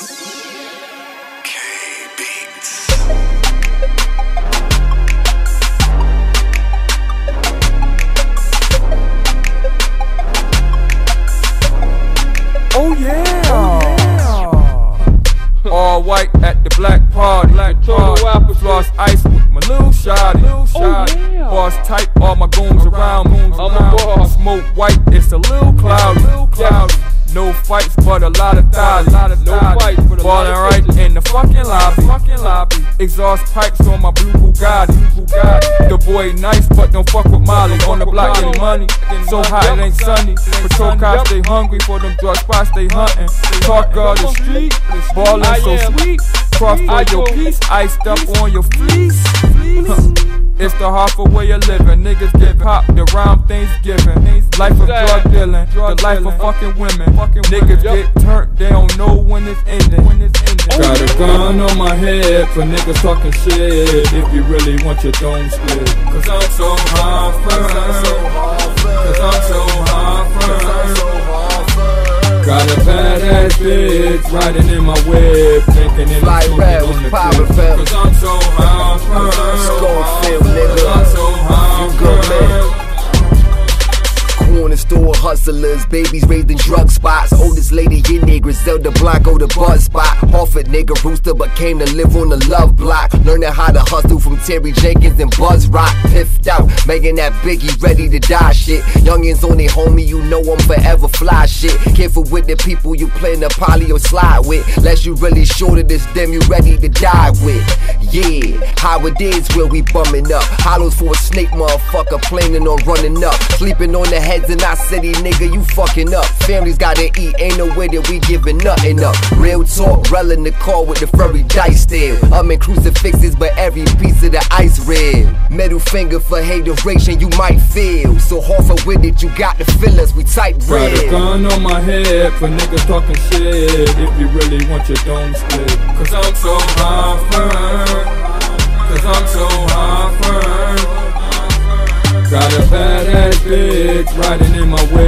Oh, all white at the black party. Black Total apples lost ice with my little shotty. Oh, yeah. Boss type, all my goons around. Goons I'm around. a boss. Smoke white, it's a little cloudy. Little cloudy. Yeah. No fights, but a lot of thighs. No fights, but a lot Ballin' right in the fucking lobby. Fucking lobby. Exhaust pipes on my blue Bugatti. The boy nice, but don't fuck with Molly. On the block getting money. So hot it ain't sunny. Patrol cops stay hungry for them drug spots they hunting. Talk of the street, ballin' so sweet. Cross for your piece, iced up on your fleece. It's the Hartford way of living. Niggas get popped around Thanksgiving. Life of drug dealing, the life of fucking women. Niggas get turned, they don't know when it's ending. When it's ending. Got a oh. gun on my head for niggas talking shit. If you really want your dome split. Cause I'm so Hartford. Cause I'm so Hartford. Got a badass bitch riding in my whip, thinking in Fly the rap on with the hustlers, babies raised in drug spots. Oldest lady in there, Griselda Blanco, the buzz spot. Hartford nigga rooster, but came to live on the love block. Learning how to hustle from Terry Jenkins and Buzz Rock. Piffed out, making that biggie ready to die shit. Youngins on it, homie, you know I'm forever fly shit. Careful with the people you plan to poly or slide with. Less you really sure of this, them you ready to die with. Yeah, how it is where we bumming up. Hollows for a snake, motherfucker, planning on running up. Sleeping on the heads in our city, nigga, you fucking up. Families gotta eat, ain't no way that we giving nothing up. Real talk, rel in the car with the furry dice still. I'm in crucifixes, but every piece of the ice real. Middle finger for hateration you might feel. So Hartford with it, you got to feel us, we tight Got a gun on my head for niggas talking shit. If you really want your dome split. Cause I'm so Hartford. Cause I'm so Hartford. Got a badass bitch riding in my whip.